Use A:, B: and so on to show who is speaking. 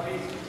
A: David.